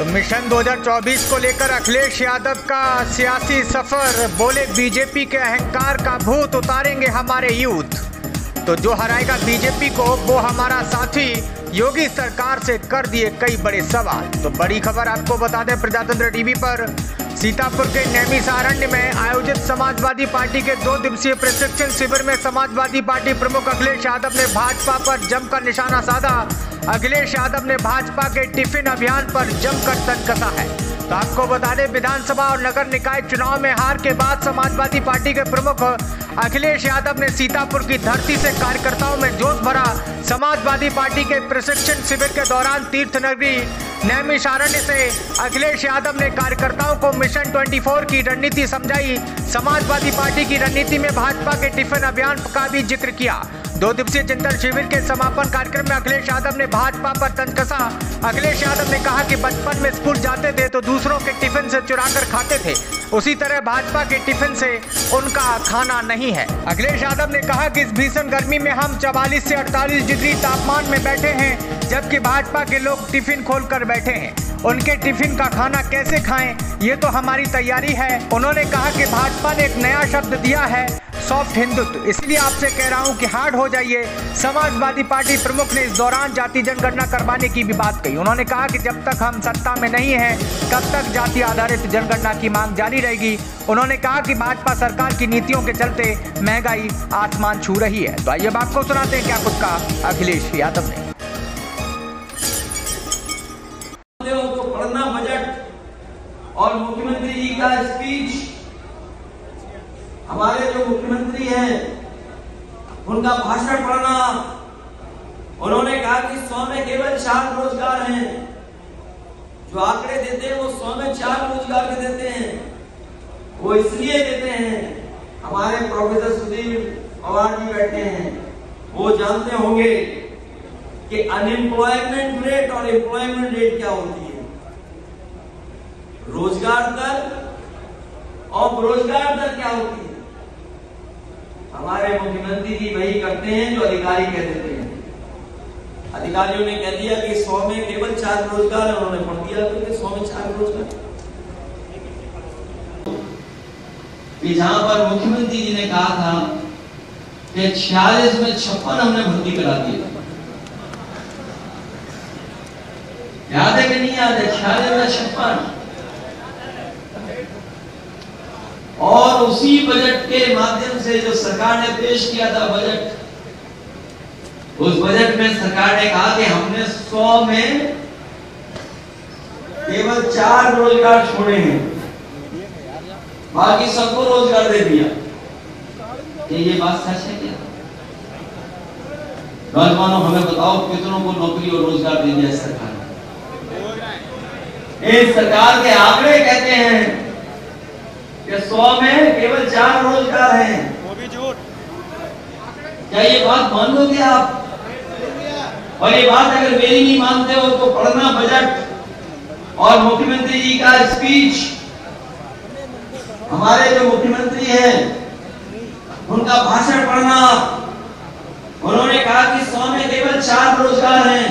तो मिशन 2024 को लेकर अखिलेश यादव का सियासी सफ़र, बोले बीजेपी के अहंकार का भूत उतारेंगे हमारे यूथ तो जो हराएगा बीजेपी को, वो हमारा साथी योगी सरकार से कर दिए कई बड़े सवाल। तो बड़ी खबर आपको बता दें, प्रजातंत्र टीवी पर सीतापुर के नैमी सारण्य में आयोजित समाजवादी पार्टी के दो दिवसीय प्रशिक्षण शिविर में समाजवादी पार्टी प्रमुख अखिलेश यादव ने भाजपा पर जमकर निशाना साधा। अखिलेश यादव ने भाजपा के टिफ़िन अभियान पर जमकर तन कसा है। तो आपको बता दें विधानसभा और नगर निकाय चुनाव में हार के बाद समाजवादी पार्टी के प्रमुख अखिलेश यादव ने सीतापुर की धरती से कार्यकर्ताओं में जोश भरा। समाजवादी पार्टी के प्रशिक्षण शिविर के दौरान तीर्थ नगरी नैमिषारण्य से अखिलेश यादव ने कार्यकर्ताओं को मिशन 24 की रणनीति समझाई। समाजवादी पार्टी की रणनीति में भाजपा के टिफ़िन अभियान का भी ज़िक्र किया। दो दिवसीय चिंतन शिविर के समापन कार्यक्रम में अखिलेश यादव ने भाजपा पर तंज कसा अखिलेश यादव ने कहा कि बचपन में स्कूल जाते थे तो दूसरों के टिफ़िन से चुरा कर खाते थे। उसी तरह भाजपा के टिफ़िन से उनका खाना नहीं है। अखिलेश यादव ने कहा कि इस भीषण गर्मी में हम 44 से 48 डिग्री तापमान में बैठे हैं, जबकि भाजपा के लोग टिफ़िन खोल कर बैठे हैं। उनके टिफ़िन का खाना कैसे खाएँ, ये तो हमारी तैयारी है। उन्होंने कहा कि भाजपा ने एक नया शब्द दिया है सॉफ्ट हिंदुत्व इसलिए आपसे कह रहा हूँ कि हार्ड हो जाइए। समाजवादी पार्टी प्रमुख ने इस दौरान जाति जनगणना करवाने की भी बात कही। उन्होंने कहा कि जब तक हम सत्ता में नहीं हैं, तब तक जाति आधारित जनगणना की मांग जारी रहेगी। उन्होंने कहा कि भाजपा सरकार की नीतियों के चलते महँगाई आसमान छू रही है। तो आइए आपको सुनाते हैं। क्या कुछ कहा अखिलेश यादव ने। को और मुख्यमंत्री जी का स्पीच हमारे जो मुख्यमंत्री हैं, उनका भाषण पढ़ना। उन्होंने कहा कि सौ में केवल चार रोज़गार हैं। जो आंकड़े देते हैं, वो सौ में चार रोज़गार के देते हैं। वो इसलिए देते हैं, हमारे प्रोफेसर सुधीर पवार जी बैठे हैं। वो जानते होंगे कि अनएम्प्लॉयमेंट रेट और एम्प्लॉयमेंट रेट क्या होती है। रोज़गार दर और बेरोजगार दर क्या होती है? हमारे मुख्यमंत्री जी वही करते हैं जो अधिकारी कह देते हैं अधिकारियों ने कह दिया कि सौ में केवल चार रोज़गार है, उन्होंने पढ़ दिया कि सौ में चार रोज़गार। जहाँ पर मुख्यमंत्री जी ने कहा था कि छियालीस में छप्पन हमने भर्ती करा दिए। याद है कि नहीं याद है? छियालीस में छप्पन और उसी बजट के माध्यम से जो सरकार ने पेश किया था बजट, उस बजट में सरकार ने कहा कि हमने सौ में केवल चार रोज़गार छोड़े हैं। बाकी सबको रोज़गार दे दिया। ये ये बात सच है क्या? नौजवानों, हमें बताओ कितनों को नौकरी और रोज़गार दे दिया सरकार ने? सरकार के आंकड़े कहते हैं कि सौ में केवल चार रोज़गार हैं। वो भी झूठ। क्या ये बात मान लोगे आप? और ये बात अगर मेरी नहीं मानते हो तो पढ़ना बजट। और मुख्यमंत्री जी का स्पीच हमारे जो मुख्यमंत्री हैं उनका भाषण पढ़ना। उन्होंने कहा कि सौ में केवल चार रोज़गार हैं।